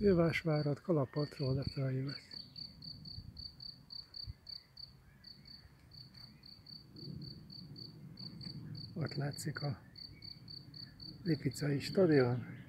Szilvásvárad, kalapatról lefelé. Ott látszik a Lipicai stadion.